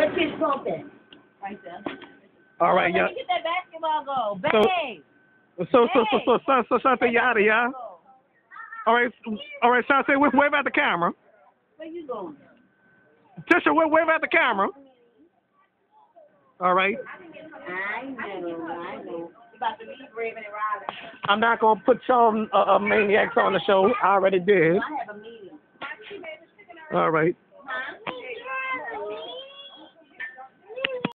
Where's his something. Right there. All right, Let yeah. me get that basketball goal. So- Bang! So, so, so, so, so, so, Shante, you out of here? All right, all right, Shante, wave, wave at the camera. Where you going? Tisha, wave, wave at the camera. All right. I know, I know. You about to leave Raven and Riley. I'm not gonna put some uh, uh, maniacs on the show. I already did. I have a. All right.